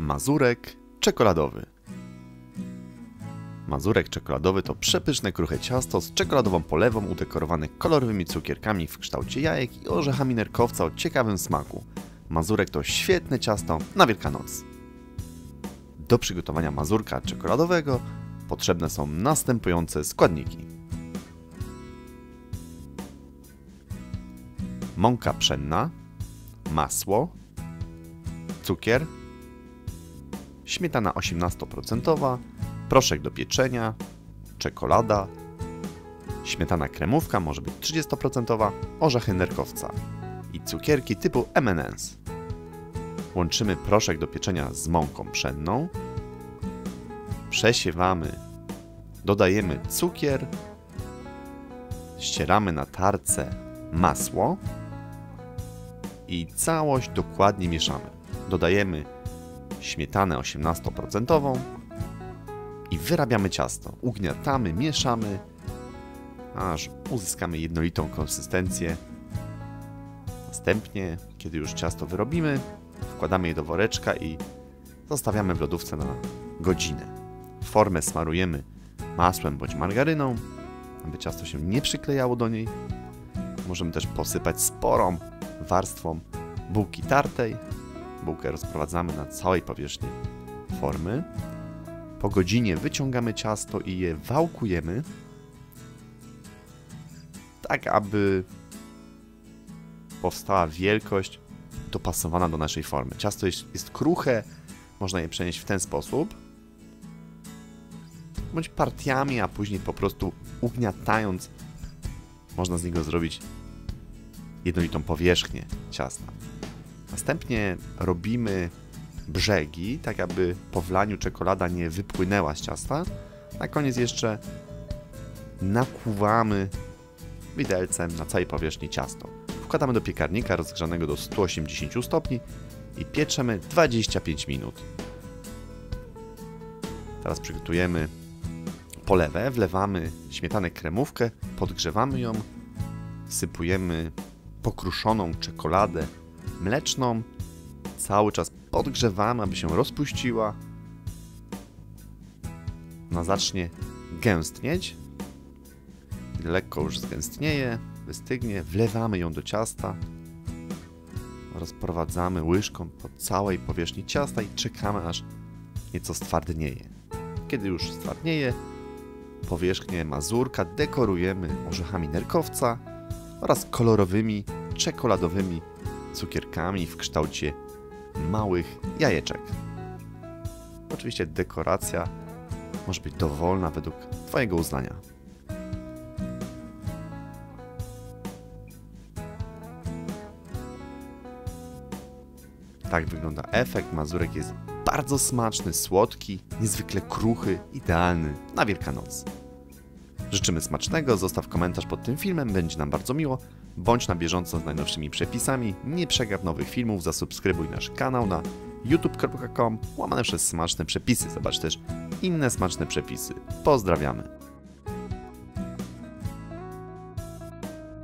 Mazurek czekoladowy. Mazurek czekoladowy to przepyszne kruche ciasto z czekoladową polewą udekorowane kolorowymi cukierkami w kształcie jajek i orzechami nerkowca o ciekawym smaku. Mazurek to świetne ciasto na Wielkanoc. Do przygotowania mazurka czekoladowego potrzebne są następujące składniki. Mąka pszenna, masło, cukier, śmietana 18%, proszek do pieczenia, czekolada, śmietana kremówka może być 30%, orzechy nerkowca i cukierki typu M&M's. Łączymy proszek do pieczenia z mąką pszenną, przesiewamy, dodajemy cukier, ścieramy na tarce masło i całość dokładnie mieszamy. Dodajemy śmietanę 18% i wyrabiamy ciasto. Ugniatamy, mieszamy, aż uzyskamy jednolitą konsystencję. Następnie, kiedy już ciasto wyrobimy, wkładamy je do woreczka i zostawiamy w lodówce na godzinę. Formę smarujemy masłem bądź margaryną, aby ciasto się nie przyklejało do niej. Możemy też posypać sporą warstwą bułki tartej. Bułkę rozprowadzamy na całej powierzchni formy. Po godzinie wyciągamy ciasto i je wałkujemy, tak aby powstała wielkość dopasowana do naszej formy. Ciasto jest, jest kruche, można je przenieść w ten sposób, bądź partiami, a później po prostu ugniatając można z niego zrobić jednolitą powierzchnię ciasta. Następnie robimy brzegi, tak aby po wlaniu czekolada nie wypłynęła z ciasta. Na koniec jeszcze nakłuwamy widelcem na całej powierzchni ciasto. Wkładamy do piekarnika rozgrzanego do 180 stopni i pieczemy 25 minut. Teraz przygotujemy polewę, wlewamy śmietanę kremówkę, podgrzewamy ją, wsypujemy pokruszoną czekoladę mleczną, cały czas podgrzewamy, aby się rozpuściła. Ona zacznie gęstnieć. Lekko już zgęstnieje, wystygnie, wlewamy ją do ciasta. Rozprowadzamy łyżką po całej powierzchni ciasta i czekamy aż nieco stwardnieje. Kiedy już stwardnieje, powierzchnię mazurka dekorujemy orzechami nerkowca oraz kolorowymi czekoladowymi cukierkami w kształcie małych jajeczek. Oczywiście dekoracja może być dowolna według Twojego uznania. Tak wygląda efekt. Mazurek jest bardzo smaczny, słodki, niezwykle kruchy, idealny na Wielkanoc. Życzymy smacznego, zostaw komentarz pod tym filmem, będzie nam bardzo miło. Bądź na bieżąco z najnowszymi przepisami, nie przegap nowych filmów, zasubskrybuj nasz kanał na youtube.com łamane przez smaczne przepisy. Zobacz też inne smaczne przepisy. Pozdrawiamy!